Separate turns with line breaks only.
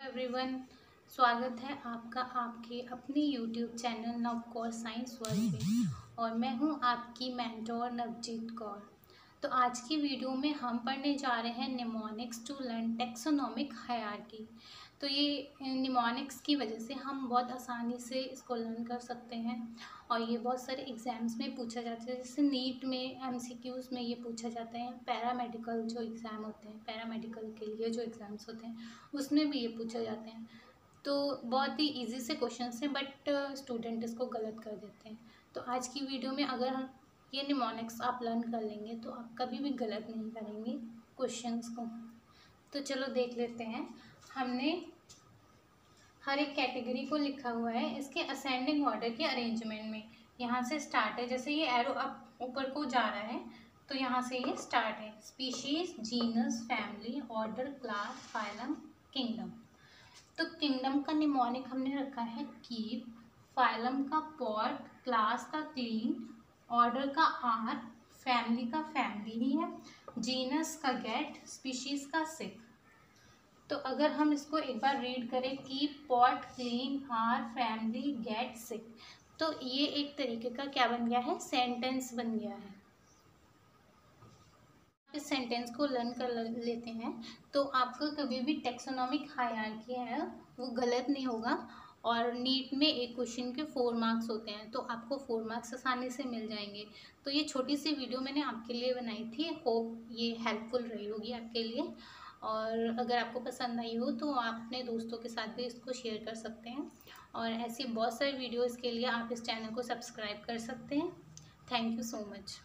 Everyone, स्वागत है आपका आपके अपने YouTube channel Navkaur science world में और मैं हूँ आपकी मैंटोर नवजीत कौर। तो आज की वीडियो में हम पढ़ने जा रहे हैं mnemonics to learn taxonomic hierarchy तो ये निमोनिक्स की वजह से हम बहुत आसानी से इसको लर्न कर सकते हैं और ये बहुत सारे एग्ज़ाम्स में पूछा जाता है। जैसे नीट में एम में ये पूछा जाता है। पैरामेडिकल जो एग्ज़ाम होते हैं पैरामेडिकल के लिए जो एग्ज़ाम्स होते हैं, उसमें भी ये पूछा जाते हैं। तो बहुत ही ईजी से क्वेश्चन हैं बट स्टूडेंट इसको गलत कर देते हैं। तो आज की वीडियो में अगर हम ये निमोनिक्स आप लर्न कर लेंगे तो आप कभी भी गलत नहीं करेंगे क्वेश्चंस को। तो चलो देख लेते हैं। हमने हर एक कैटेगरी को लिखा हुआ है। इसके असेंडिंग ऑर्डर के अरेंजमेंट में। यहाँ से स्टार्ट है। जैसे ये एरो अप ऊपर को जा रहा है तो यहाँ से ये स्टार्ट है। Species genus family order class phylum kingdom तो किंगडम का निमोनिक हमने रखा है कीप फाइलम का पॉट क्लास का क्लीन ऑर्डर का आर फैमिली का फैमिली ही है जीनस का गेट स्पीशीज का सिक तो अगर हम इसको एक बार रीड करें कि pot clean are family get sick तो ये एक तरीके का क्या बन गया है? सेंटेंस बन गया है। इस सेंटेंस को लर्न कर लेते हैं तो आपका कभी भी टेक्सोनॉमिक हायरार्की है, वो गलत नहीं होगा। और नीट में एक क्वेश्चन के फोर मार्क्स होते हैं तो आपको फोर मार्क्स आसानी से मिल जाएँगे। तो ये छोटी सी वीडियो मैंने आपके लिए बनाई थी। होप ये हेल्पफुल रही होगी आपके लिए। और अगर आपको पसंद आई हो तो आप अपने दोस्तों के साथ भी इसको शेयर कर सकते हैं। और ऐसी बहुत सारी वीडियोज़ के लिए आप इस चैनल को सब्सक्राइब कर सकते हैं। Thank you so much